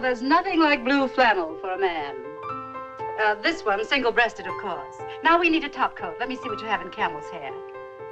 There's nothing like blue flannel for a man. Uh, this one, single-breasted, of course. Now we need a top coat. Let me see what you have in camel's hair.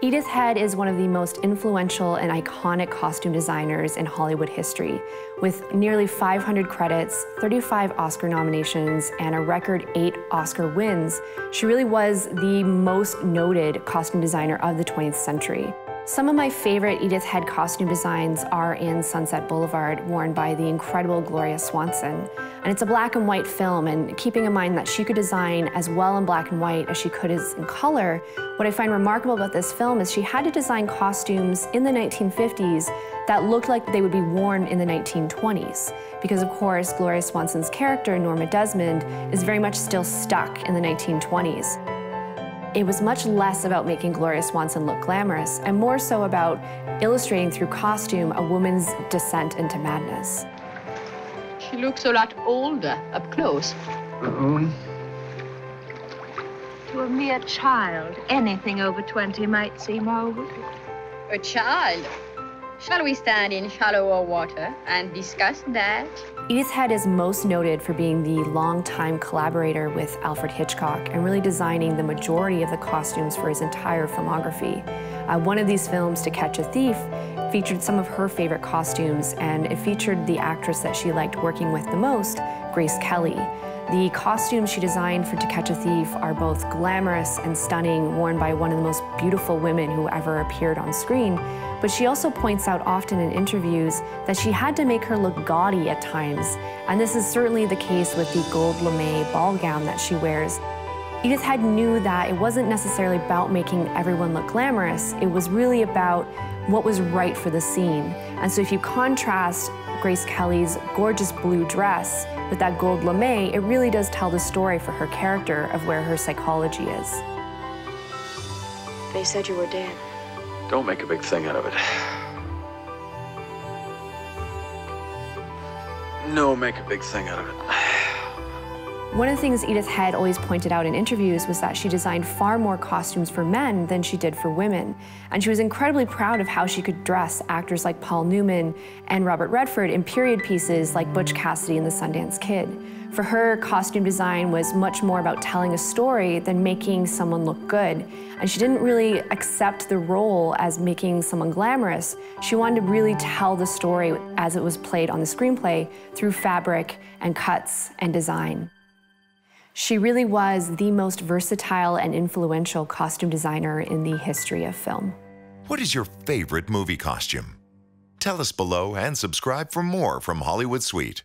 Edith Head is one of the most influential and iconic costume designers in Hollywood history. With nearly 500 credits, 35 Oscar nominations, and a record eight Oscar wins, she really was the most noted costume designer of the 20th century. Some of my favorite Edith Head costume designs are in Sunset Boulevard, worn by the incredible Gloria Swanson. And it's a black and white film, and keeping in mind that she could design as well in black and white as she could as in color, what I find remarkable about this film is she had to design costumes in the 1950s that looked like they would be worn in the 1920s. Because of course, Gloria Swanson's character, Norma Desmond, is very much still stuck in the 1920s. It was much less about making Gloria Swanson look glamorous and more so about illustrating through costume a woman's descent into madness. She looks a lot older up close. Uh-oh. To a mere child, anything over 20 might seem old. A child? Shall we stand in shallower water and discuss that? Edith Head is most noted for being the longtime collaborator with Alfred Hitchcock and really designing the majority of the costumes for his entire filmography. Uh, one of these films, To Catch a Thief, featured some of her favorite costumes, and it featured the actress that she liked working with the most, Grace Kelly. The costumes she designed for To Catch a Thief are both glamorous and stunning, worn by one of the most beautiful women who ever appeared on screen. But she also points out often in interviews that she had to make her look gaudy at times. And this is certainly the case with the gold lame ball gown that she wears. Edith Head knew that it wasn't necessarily about making everyone look glamorous, it was really about what was right for the scene. And so if you contrast Grace Kelly's gorgeous blue dress with that gold lame, it really does tell the story for her character of where her psychology is. They said you were dead. Don't make a big thing out of it. No, make a big thing out of it. One of the things Edith Head always pointed out in interviews was that she designed far more costumes for men than she did for women. And she was incredibly proud of how she could dress actors like Paul Newman and Robert Redford in period pieces like Butch Cassidy and the Sundance Kid. For her, costume design was much more about telling a story than making someone look good. And she didn't really accept the role as making someone glamorous. She wanted to really tell the story as it was played on the screenplay through fabric and cuts and design. She really was the most versatile and influential costume designer in the history of film. What is your favorite movie costume? Tell us below and subscribe for more from Hollywood Suite.